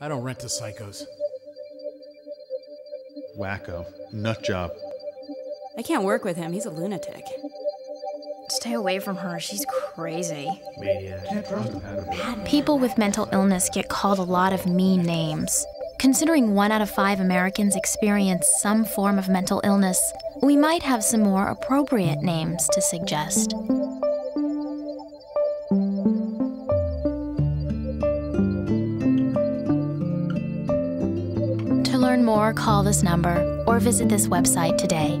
I don't rent to psychos. Wacko. Nut job. I can't work with him. He's a lunatic. Stay away from her. She's crazy. Maniac. People with mental illness get called a lot of mean names. Considering one out of five Americans experience some form of mental illness, we might have some more appropriate names to suggest. Learn more, call this number or visit this website today.